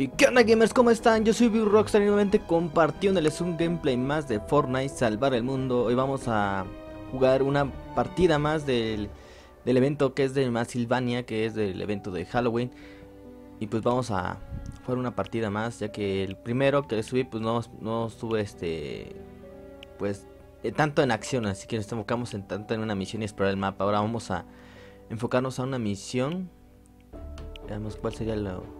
¿Y qué onda gamers? ¿Cómo están? Yo soy Bill Rockstar y nuevamente compartiéndoles un gameplay más de Fortnite Salvar el Mundo. Hoy vamos a jugar una partida más del, del evento que es de Masilvania Que es del evento de Halloween. Y pues vamos a jugar una partida más Ya que el primero que subí pues no, no estuve este... Pues eh, tanto en acción. Así que nos enfocamos en tanto en una misión y explorar el mapa. Ahora vamos a enfocarnos a una misión. Veamos cuál sería lo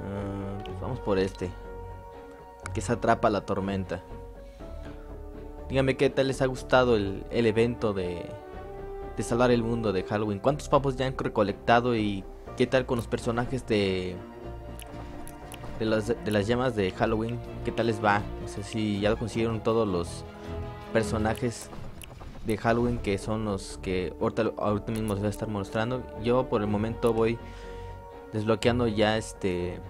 Ah, vamos por este. Que se atrapa la tormenta. Díganme qué tal les ha gustado el, evento de, de salvar el mundo de Halloween. ¿Cuántos papos ya han recolectado y qué tal con los personajes de de las, de las llamas de Halloween? ¿Qué tal les va? No sé si ya lo consiguieron todos los personajes de Halloween que son los que ahorita, ahorita mismo les voy a estar mostrando. Yo por el momento voy desbloqueando ya este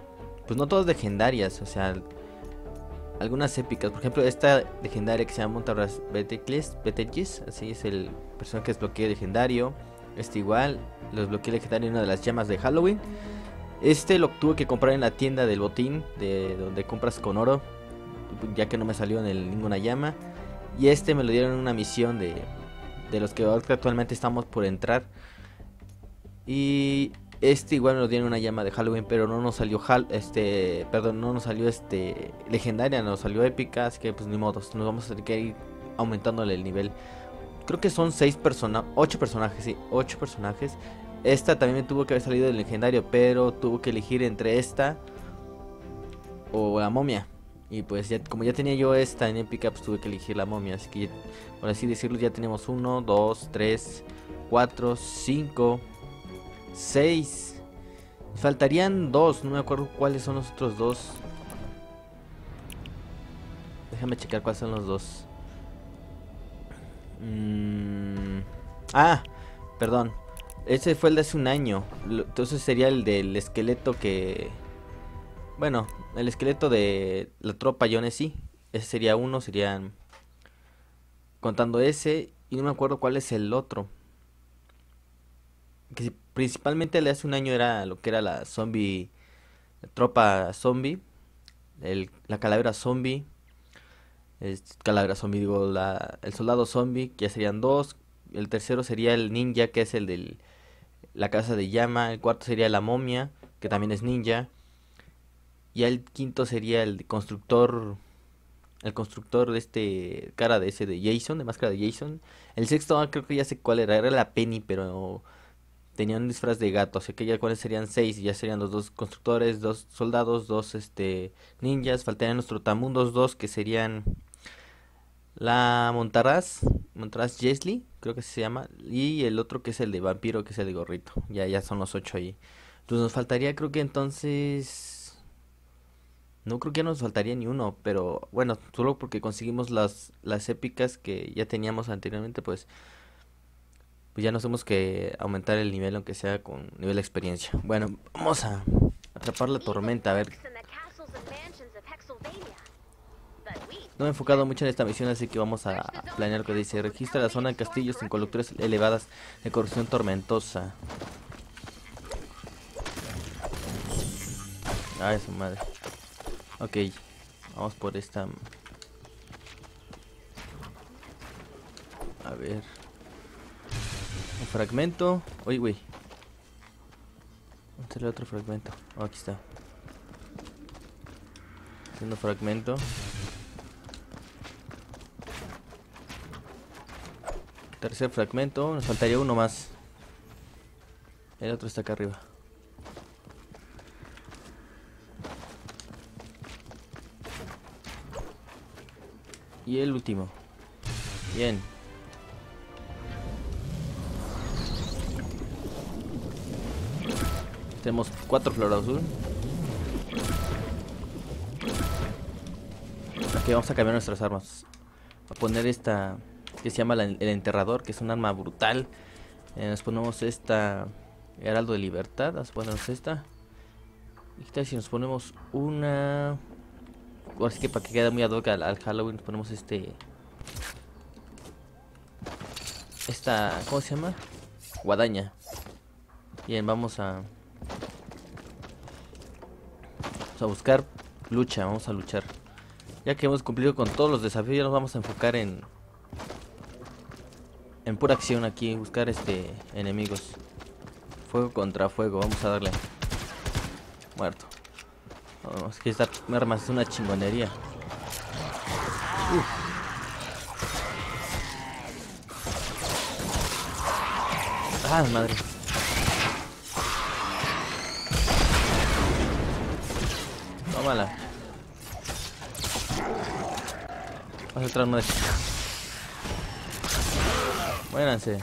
pues no todas legendarias, o sea, algunas épicas. Por ejemplo, esta legendaria que se llama Montarras Betegis, así es el personaje que desbloqueé legendario. Este igual, lo desbloqueé legendario en una de las llamas de Halloween. Este lo tuve que comprar en la tienda del botín, de donde compras con oro, ya que no me salió en ninguna llama. Y este me lo dieron en una misión de, de los que actualmente estamos por entrar. Y este igual nos dieron una llama de Halloween, pero no nos salió este, perdón, no nos salió este legendaria, nos salió épica, así que pues ni modo, nos vamos a tener que ir aumentándole el nivel. Creo que son 6 personas, 8 personajes, sí, 8 personajes. Esta también tuvo que haber salido del legendario, pero tuvo que elegir entre esta o la momia. Y pues ya, como ya tenía yo esta en épica, pues tuve que elegir la momia. Así que, por así decirlo, ya tenemos 1, 2, 3, 4, 5, 6. Faltarían dos, no me acuerdo cuáles son los otros dos. Déjame checar cuáles son los dos. Mm, ah, perdón. Ese fue el de hace un año. Entonces sería el del esqueleto que... Bueno, el esqueleto de la tropa sí Ese sería uno, serían... Contando ese. Y no me acuerdo cuál es el otro. Que principalmente el de hace un año era lo que era la zombie, la tropa zombie, el, la calavera zombie, calavera zombie, digo, la, el soldado zombie, que ya serían dos, el tercero sería el ninja, que es el de la casa de llama, el cuarto sería la momia, que también es ninja, y el quinto sería el constructor, el constructor de este cara de ese de Jason, de máscara de Jason, el sexto ah, creo que ya sé cuál era, era la Penny, pero tenían un disfraz de gato, así que ya cuáles serían seis, ya serían los dos constructores, dos soldados, dos este ninjas, faltarían los trotamundos dos que serían la Montaraz, Montaraz Jesly, creo que se llama, y el otro que es el de vampiro, que es el de gorrito. Ya ya son los ocho ahí. Entonces nos faltaría creo que entonces no creo que nos faltaría ni uno, pero bueno, solo porque conseguimos las las épicas que ya teníamos anteriormente, pues pues ya nos tenemos que aumentar el nivel aunque sea con nivel de experiencia. Bueno, vamos a atrapar la tormenta, a ver. No me he enfocado mucho en esta misión, así que vamos a planear lo que dice. Registra la zona de castillos sin conductores elevadas de corrupción tormentosa. Ay, su madre. Ok, vamos por esta. A ver. Fragmento. Uy, güey. ¿Dónde el otro fragmento? Oh, aquí está. Haciendo fragmento. Tercer fragmento. Nos faltaría uno más. El otro está acá arriba. Y el último. Bien. Tenemos cuatro flor azul. Aquí vamos a cambiar nuestras armas. A poner esta que se llama el enterrador, que es un arma brutal. Eh, nos ponemos esta heraldo de libertad. Vamos a ponernos esta. Y tal si nos ponemos una. Así que para que quede muy ad hoc al, al Halloween, nos ponemos este. Esta. ¿Cómo se llama? Guadaña. Bien, vamos a Vamos a buscar lucha, vamos a luchar. Ya que hemos cumplido con todos los desafíos, ya nos vamos a enfocar en en pura acción aquí, buscar este enemigos. Fuego contra fuego, vamos a darle. Muerto. Vamos, que esta arma es una chingonería. Ah, madre. Tómala. Vas a entrar madre. Muéranse.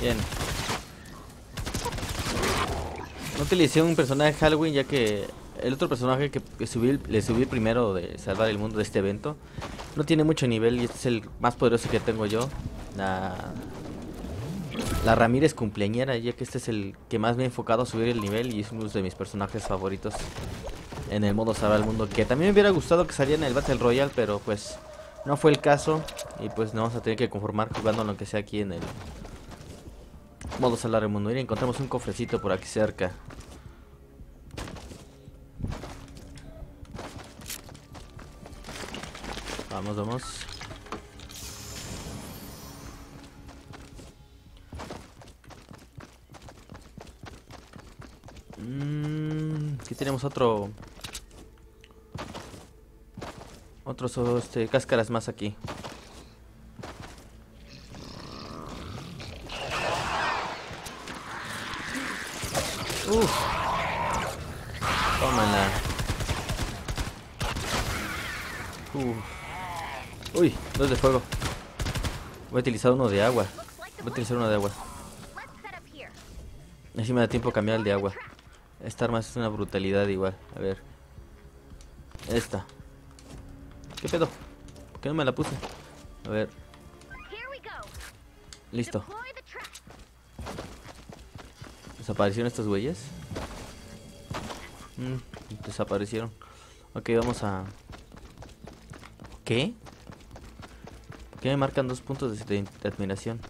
Bien. No utilicé un personaje Halloween ya que el otro personaje que, subí, le subí primero de salvar el mundo de este evento no tiene mucho nivel y este es el más poderoso que tengo yo. La, la Ramírez cumpleañera, ya que este es el que más me he enfocado a subir el nivel y es uno de mis personajes favoritos en el modo salvar el mundo. Que también me hubiera gustado que saliera en el Battle Royale, pero pues no fue el caso y pues no vamos a tener que conformar jugando lo que sea aquí en el modo salvar el mundo. Y encontramos un cofrecito por aquí cerca. Vamos, vamos. Tenemos otro otros este, cáscaras más aquí. Uf. Tómala. Uy, dos de fuego. Voy a utilizar uno de agua. Voy a utilizar uno de agua. Así me da tiempo cambiar el de agua. Esta arma es una brutalidad igual. A ver. Esta. ¿Qué pedo? ¿Por qué no me la puse? A ver. Listo. ¿Desaparecieron estos güeyes? Mm, desaparecieron. Ok, vamos a... ¿Qué? ¿Qué me marcan dos puntos de, admiración?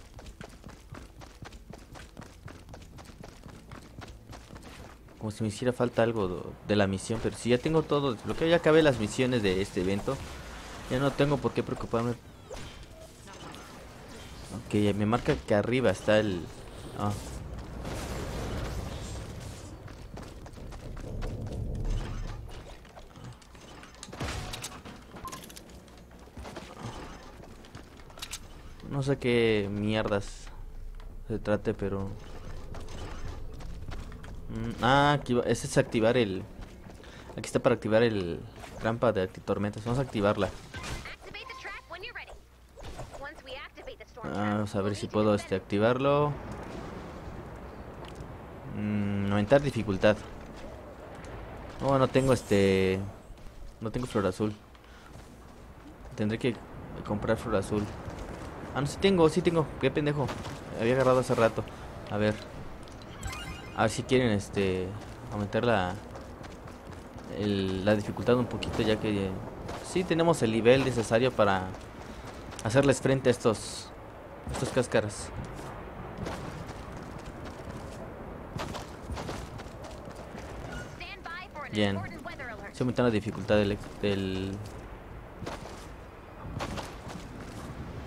Si me hiciera falta algo de la misión Pero si ya tengo todo desbloqueado Ya acabé las misiones de este evento Ya no tengo por qué preocuparme. Ok, me marca que arriba está el... Ah, No sé qué mierdas se trate, pero... Mm, ah, aquí, ese es activar el... Aquí está para activar el trampa de tormentas. Vamos a activarla. Vamos a ver si puedo este activarlo. Mm, aumentar dificultad. No, no tengo este... No tengo flor azul. Tendré que comprar flor azul. Ah, no, sí tengo, sí tengo. Qué pendejo. había agarrado hace rato. A ver. A ver si quieren este aumentar la la dificultad un poquito ya que sí tenemos el nivel necesario para hacerles frente a estos estos cáscaras. Bien. Se aumenta la dificultad del, del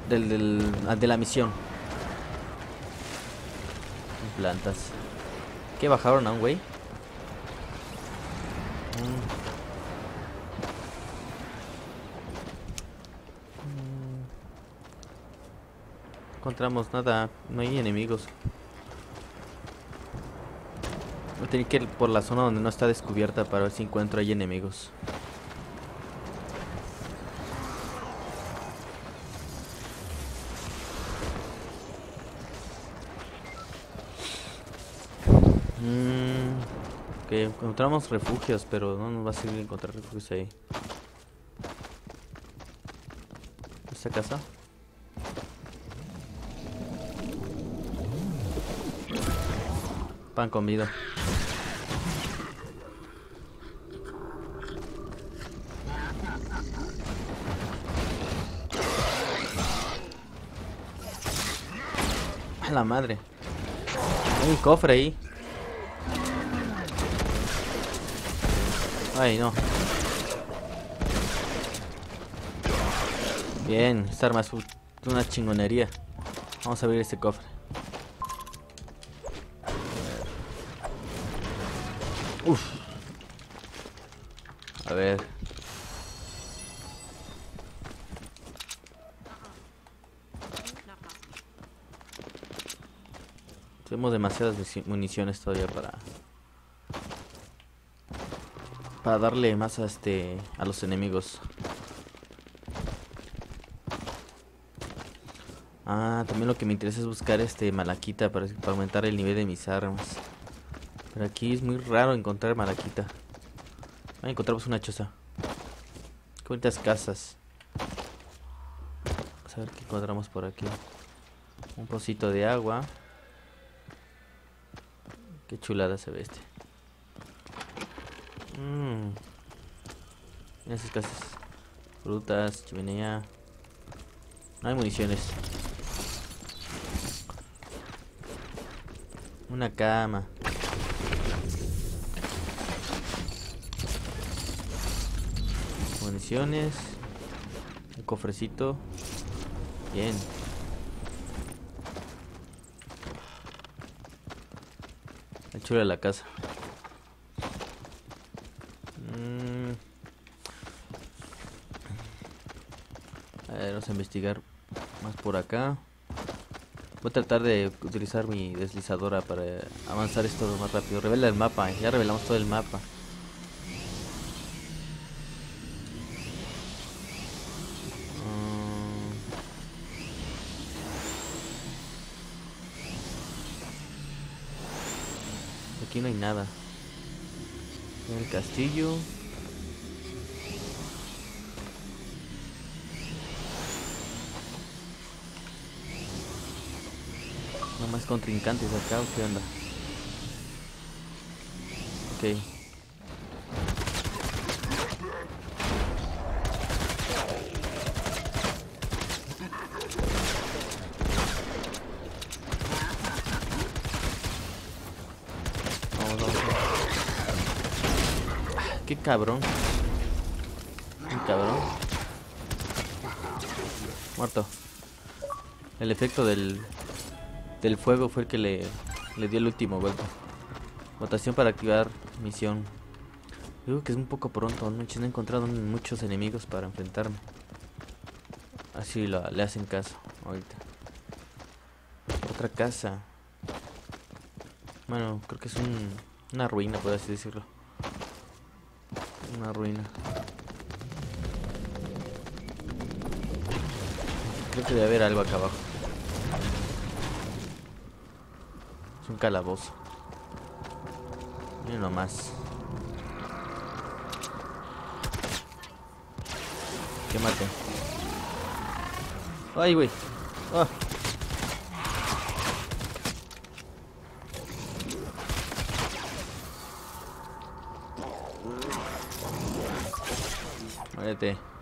del, del, ah, de la misión. Plantas. ¿Qué bajaron a un güey? Mm. encontramos nada, no hay enemigos. Voy a tener que ir por la zona donde no está descubierta para ver si encuentro ahí enemigos. Encontramos refugios, pero no nos va a servir encontrar refugios ahí. ¿Esta casa? Pan comido. la madre. Hay un cofre ahí. Ay, no. Bien, esta arma es una chingonería. Vamos a abrir este cofre. Uf. A ver. Tenemos demasiadas municiones todavía para para darle más a este a los enemigos. Ah, también lo que me interesa es buscar este malaquita para, aumentar el nivel de mis armas. Pero aquí es muy raro encontrar malaquita. Ah, encontramos una choza. Cuántas casas. Vamos a ver qué encontramos por aquí. Un pocito de agua. Qué chulada se ve este. Mmm. esas casas. Frutas, chimenea. No hay municiones. Una cama. Municiones. Un cofrecito. Bien. La chula la casa. Mm. A ver, vamos a investigar más por acá. Voy a tratar de utilizar mi deslizadora para avanzar esto más rápido. Revela el mapa, ya revelamos todo el mapa. Mm. Aquí no hay nada. El castillo. Más contrincantes acá o qué onda. Ok. Qué cabrón. Qué cabrón. Muerto. El efecto del del fuego fue el que le, le dio el último golpe. Votación para activar misión. Digo que es un poco pronto, no, no he encontrado muchos enemigos para enfrentarme. Así lo, le hacen caso ahorita. Otra casa. Bueno, creo que es un, una ruina, por así decirlo. Una ruina. Creo que debe haber algo acá abajo. Es un calabozo. Miren nomás. Quémate. Ay, güey. Ah. Muérete.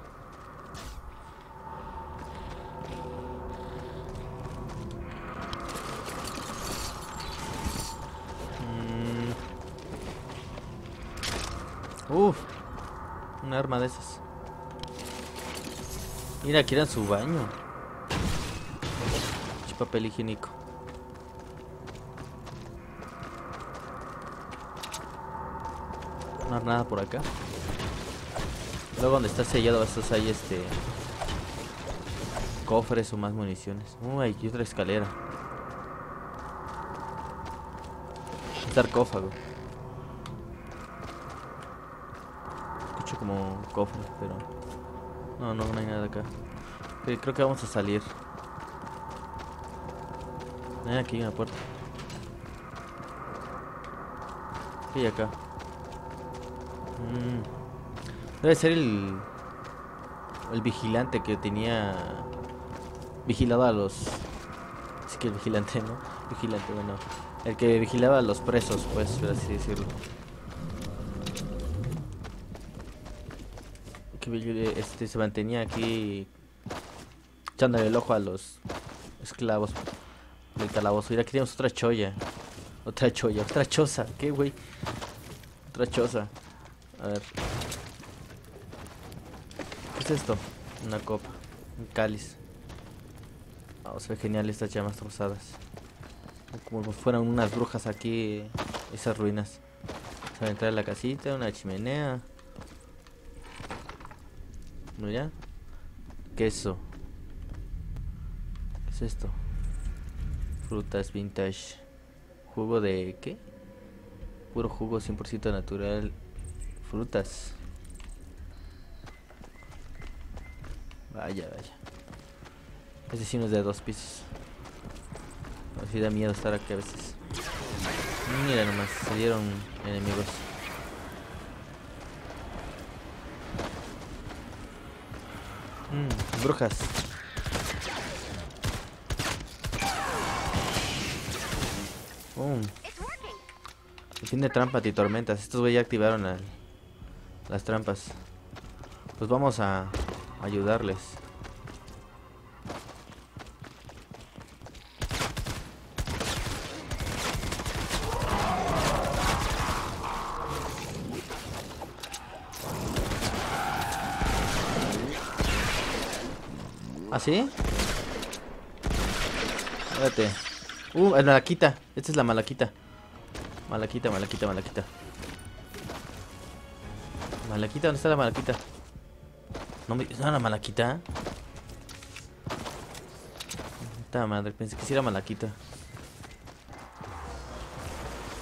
Arma de esas. Mira, aquí era su baño. Papel higiénico. No hay nada por acá. Luego donde está sellado, estos hay este cofres o más municiones. Uy, aquí otra escalera. Sarcófago. Cofres, pero no, no, no hay nada acá. Creo que vamos a salir. Hay aquí una puerta. ¿Qué hay acá? Mm. Debe ser el el vigilante que tenía vigilado a los sí que el vigilante, ¿no? Vigilante, bueno, el que vigilaba a los presos, pues, por así decirlo. Que este se mantenía aquí echándole el ojo a los esclavos del calabozo. Mira, aquí tenemos otra cholla. Otra cholla, otra choza. ¿Qué, güey? Otra choza. A ver. ¿Qué es esto? Una copa. Un cáliz. Vamos a ver genial estas llamas rosadas. Como fueran unas brujas aquí. Esas ruinas. Vamos a entrar a la casita, una chimenea. Mira. Queso. ¿Qué es esto? Frutas vintage. Jugo de qué? Puro jugo 100% natural. Frutas. Vaya, vaya. Ese sí no es de dos pisos. Así da miedo estar aquí a veces. Mira nomás, salieron enemigos. Brujas. Boom. fin de trampa y tormentas. Estos güey ya activaron las trampas. Pues vamos a ayudarles. ¿Así? ¿Ah, Espérate. Uh, la malaquita. Esta es la malaquita. Malaquita, malaquita, malaquita. Malaquita, ¿dónde está la malaquita? No me... ¿No la malaquita? Puta madre, pensé que sí era malaquita.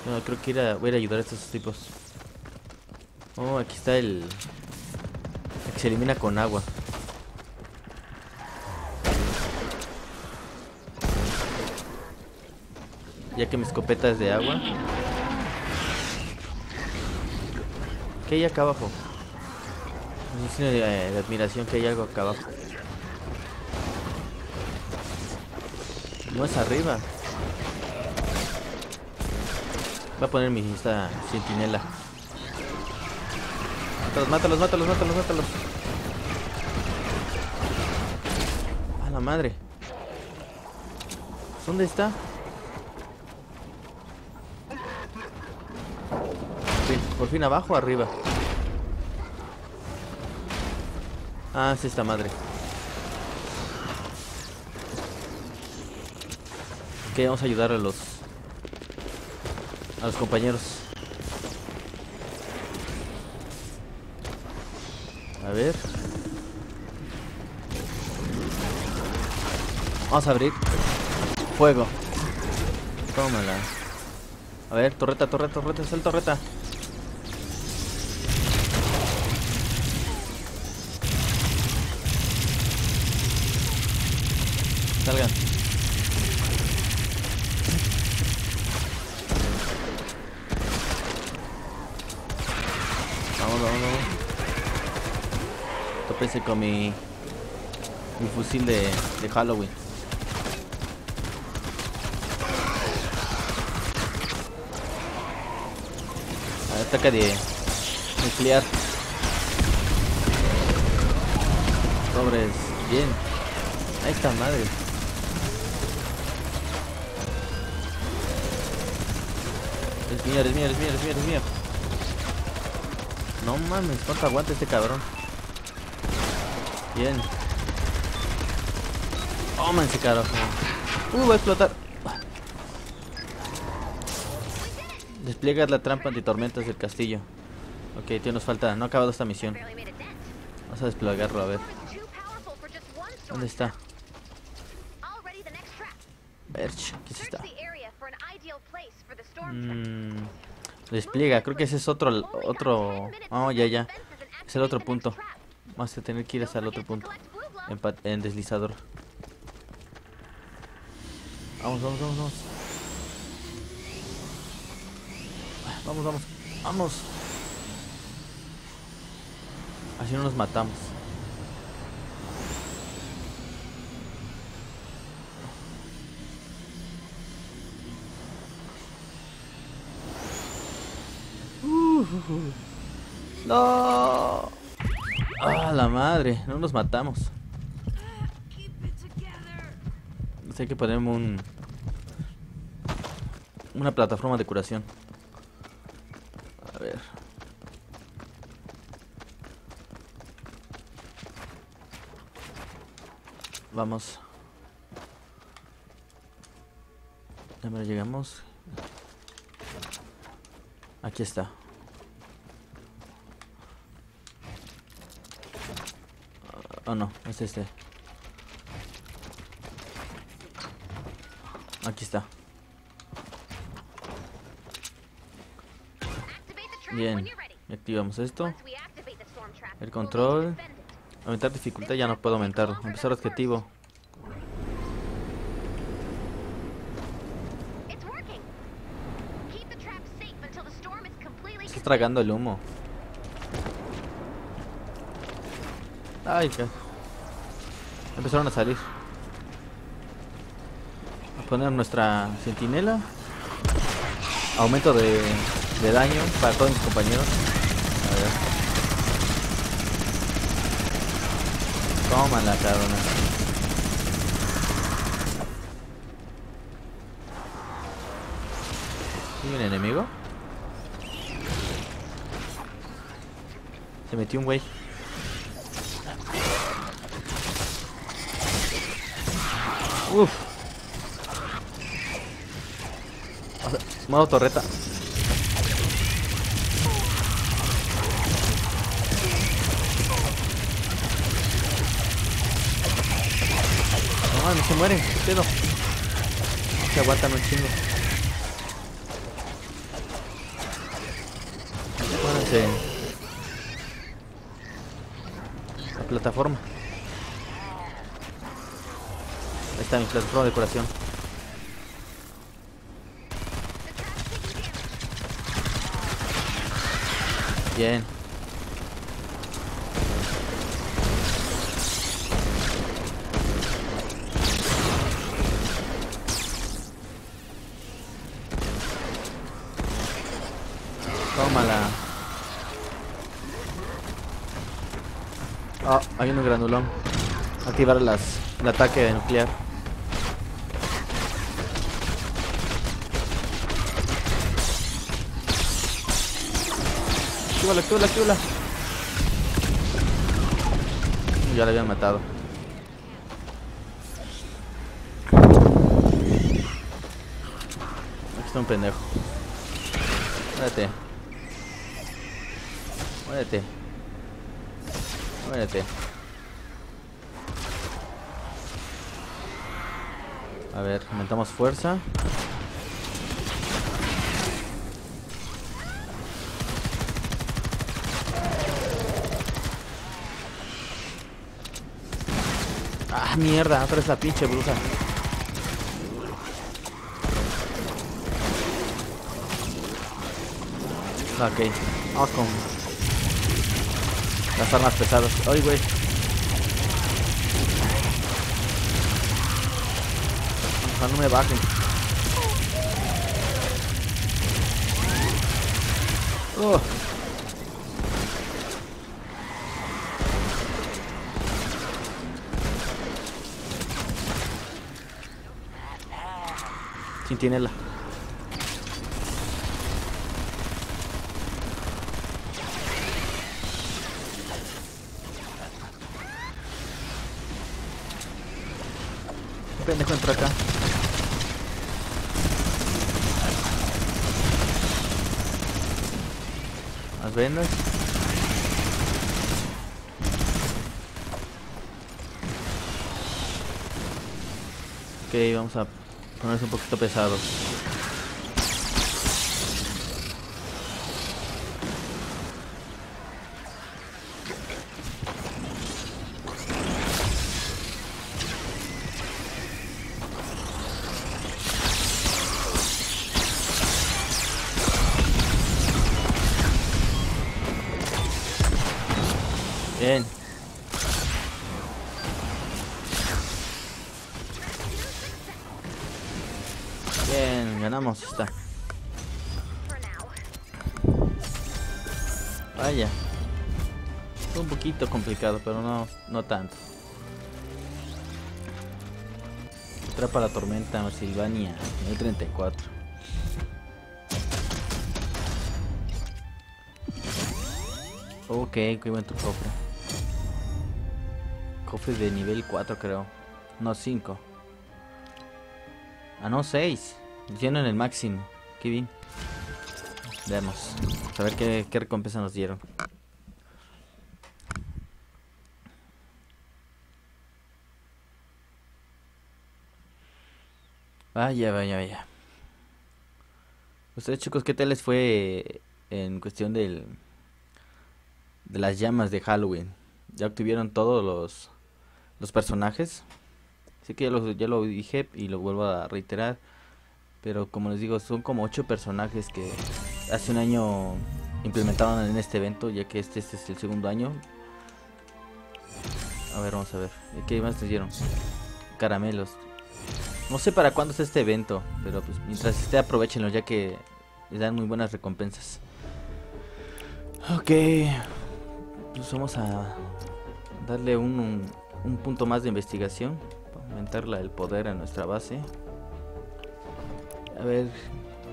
No, creo que voy a ir a ayudar a estos tipos. Oh, aquí está el... el que se elimina con agua. Ya que mi escopeta es de agua. ¿Qué hay acá abajo? Un signo de, de, admiración que hay algo acá abajo. No es arriba. Voy a poner mi esta centinela. Mátalos, mátalos, mátalos, mátalos, mátalos. A la madre. ¿Dónde está? Por fin abajo o arriba. Ah, es esta madre. Ok, vamos a ayudar a los a los compañeros. A ver. Vamos a abrir. Fuego. Tómala. A ver, torreta, torreta, torreta, es el torreta. Salgan. Vamos, vamos, vamos. Tópese con mi, mi fusil de, de Halloween. Ataca de nuclear. Sobres. Bien. Ahí está madre. Es mío, es mío, es mío, es mío. No mames, cuánto aguanta este cabrón. Bien. ese carajo. Uh, va a explotar. Despliegas la trampa antitormentas del castillo. Ok, tío, nos falta. No ha acabado esta misión. Vamos a desplegarlo, a ver. ¿Dónde está? Berch, ¿qué es esta? Mm, despliega, creo que ese es otro, otro... Oh, ya, ya. Es el otro punto. Vamos a tener que ir hasta el otro punto. En deslizador. Vamos, vamos, vamos, vamos. Vamos, vamos, vamos. Así no nos matamos. No. Ah, la madre. No nos matamos. hay que ponerme un... una plataforma de curación. A ver. Vamos. Ya me llegamos. Aquí está. Oh no, es este. Aquí está. Bien, activamos esto. El control. Aumentar dificultad, ya no puedo aumentarlo. Empezar objetivo. Está tragando el humo. Ay, que... Empezaron a salir. A poner nuestra centinela. Aumento de, de daño para todos mis compañeros. A ver. Tómala, cabrona. ¿Hay un enemigo? Se metió un güey. Uf. Modo torreta. No, no se mueren, qué pedo. Se aguantan un chingo. Acuérdense. La plataforma. Ahí está mi plataforma de curación. Bien. Tómala. Ah, hay un granulón. Activar las, el ataque nuclear. Actívala, actívala, actívala. Ya la habían matado. Aquí está un pendejo. Muérete. Muérete. Muérete. A ver, aumentamos fuerza. Mierda, otra vez la pinche bruja. Ok, vamos con las armas pesadas. Ay, güey. No me bajen. Oh. Centinela. Pendejo entró acá. Las vendas. Ok, vamos a ponerse un poquito pesados. Vamos, está. Vaya. Un poquito complicado, pero no, no tanto. Atrapa la tormenta en Silvania, el 34. Ok, cuida en tu cofre. Cofre de nivel 4 creo. No, 5. Ah, no, 6. Lleno en el máximo. Qué bien. Veamos. A ver qué, qué recompensa nos dieron. Vaya, vaya, vaya. Ustedes chicos, ¿qué tal les fue en cuestión del de las llamas de Halloween? ¿Ya obtuvieron todos los los personajes? Sé que ya lo, ya lo dije y lo vuelvo a reiterar. Pero como les digo, son como ocho personajes que hace un año implementaron en este evento, ya que este, este es el segundo año. A ver, vamos a ver. ¿Qué más nos dieron? Caramelos. No sé para cuándo es este evento, pero pues mientras esté aprovechenlo ya que les dan muy buenas recompensas. Ok, pues vamos a darle un, un, punto más de investigación para aumentar el poder a nuestra base. A ver,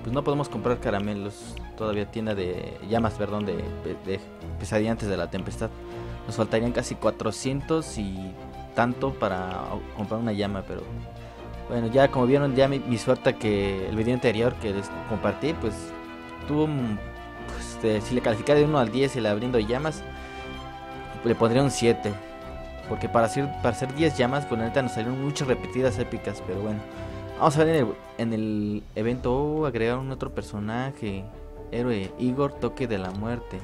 pues no podemos comprar caramelos. Todavía tienda de llamas, perdón, de, de pesadilla antes de la tempestad. Nos faltarían casi 400 y tanto para comprar una llama, pero bueno, ya como vieron ya mi, suerte que el video anterior que les compartí, pues tuvo, pues, si le calificara de 1 al 10 el abriendo llamas, le pondría un 7. Porque para hacer, para hacer 10 llamas, pues neta nos salieron muchas repetidas épicas, pero bueno. Vamos a ver en el, evento, oh, agregaron otro personaje, héroe, Igor Toque de la Muerte.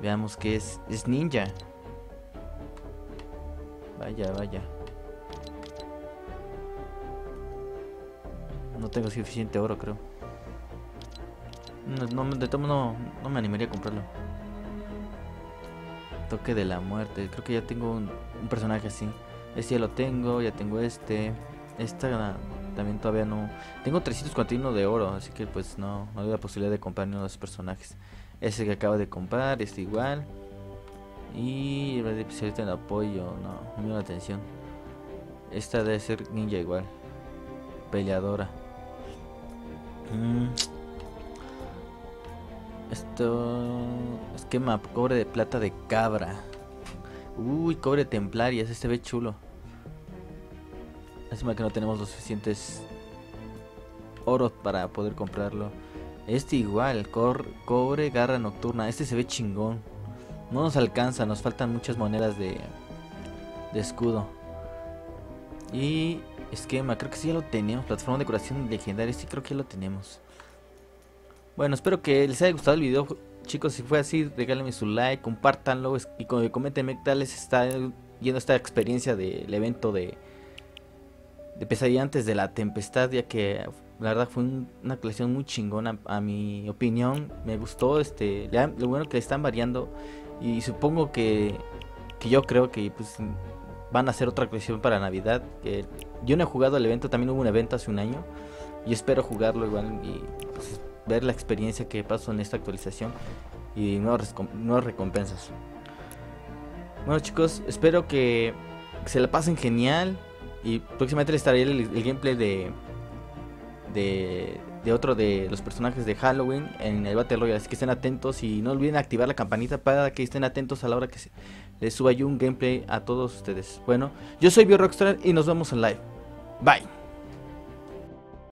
Veamos que es, es ninja. Vaya, vaya. No tengo suficiente oro, creo. No, de todo no, no me animaría a comprarlo. Toque de la muerte. Creo que ya tengo un, personaje así. Este ya lo tengo, ya tengo este. Esta también todavía no. Tengo 341 de oro, así que pues no, no hay la posibilidad de comprar ni uno de los personajes. Ese que acabo de comprar, este igual. Y el especialista en apoyo, no, me llama la atención. Esta debe ser ninja igual. Peleadora. Mm. Esto. Esquema, cobre de plata de cabra. Uy, cobre templaria, ese se ve chulo. Lástima que no tenemos los suficientes oro para poder comprarlo. Este igual, cobre garra nocturna. Este se ve chingón. No nos alcanza, nos faltan muchas monedas de, escudo. Y esquema, creo que sí ya lo tenemos. Plataforma de curación legendaria, sí creo que ya lo tenemos. Bueno, espero que les haya gustado el video. Chicos, si fue así, regálenme su like, compártanlo y comentenme qué tal les está yendo esta experiencia del evento de, de pesadilla antes de la tempestad, ya que la verdad fue una colección muy chingona a mi opinión. Me gustó, este, lo bueno que están variando y supongo que, que yo creo que pues van a hacer otra colección para Navidad. Que yo no he jugado el evento, también hubo un evento hace un año. Y espero jugarlo igual y pues, ver la experiencia que pasó en esta actualización y nuevas recompensas. Bueno chicos, espero que se la pasen genial. Y próximamente les estaré el, el gameplay de, de, de, otro de los personajes de Halloween en el Battle Royale. Así que estén atentos y no olviden activar la campanita para que estén atentos a la hora que se, les suba yo un gameplay a todos ustedes. Bueno, yo soy BioRockstar y nos vemos en live. Bye.